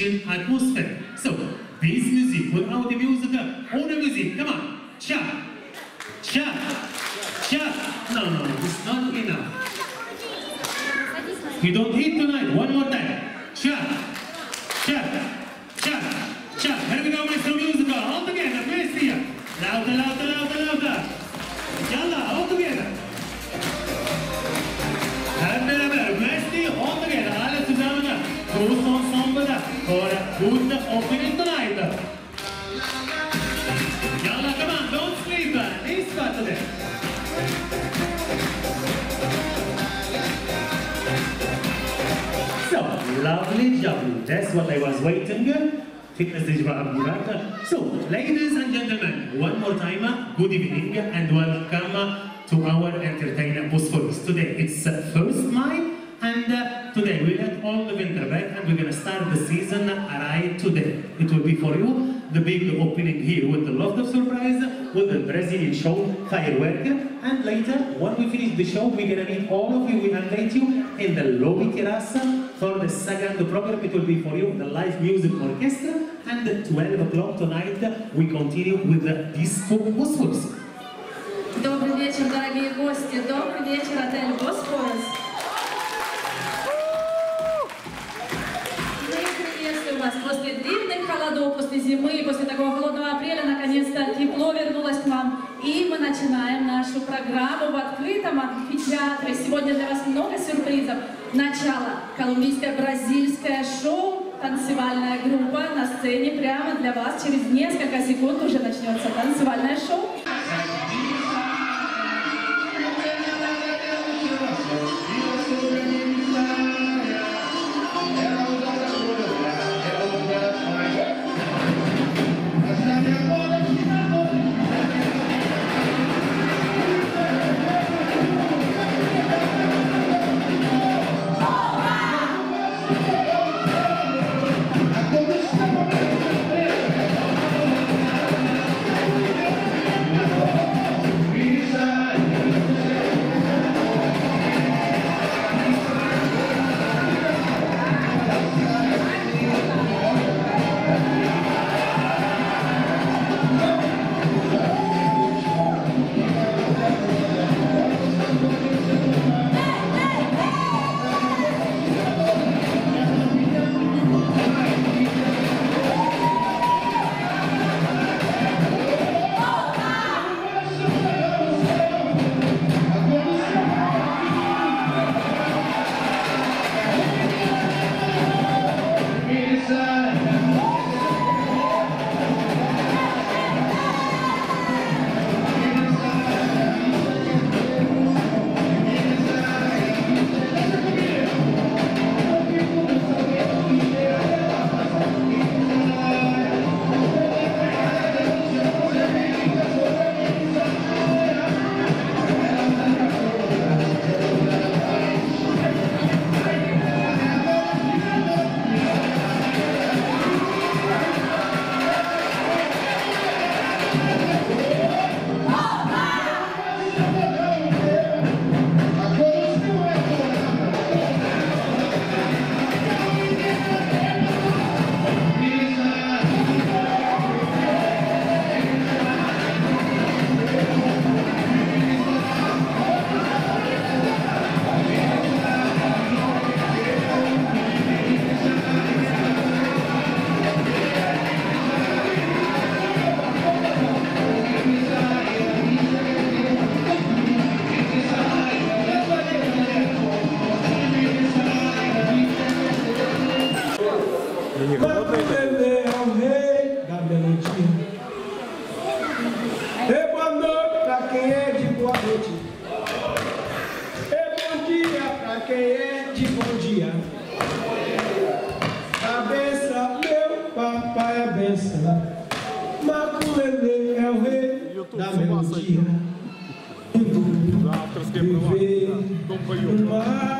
Christian atmosphere. So, this music, without the music, all the music, come on, cha, cha, cha. No, no, it's not enough. You don't hit tonight. One more time. Cha, lovely. That's what I was waiting. Abdurata. So, ladies and gentlemen, one more time, good evening and welcome to our entertainer Bosphorus. Today it's uh, first May and uh, today we had all the winter back and we're gonna start the season right today. It will be for you the big opening here with the lot of surprise with the Brazilian show firework and later when we finish the show we're gonna meet all of you we invite you in the lobby terrace for the second program it will be for you the live music orchestra and at 12 o'clock tonight we continue with the disco Bosphorus. Добрый вечер, дорогие гости. Добрый вечер, отель Босфорус. Вас после длинных холодов, после зимы, после такого холодного апреля, наконец-то тепло вернулось к вам. И мы начинаем нашу программу в открытом амфитеатре. Сегодня для вас много сюрпризов. Начало. Колумбийское бразильское шоу. Танцевальная группа на сцене прямо для вас. Через несколько секунд уже начнется танцевальное шоу. Maculele é o rei da melodia. E boa noite pra quem é de boa noite. E bom dia pra quem é de bom dia. A benção, meu papai, a benção. Maculele é o rei da melodia. Viver no mar.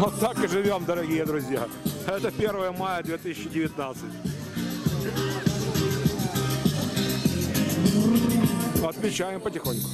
Вот так и живем, дорогие друзья. Это 1 мая 2019. Отмечаем потихоньку.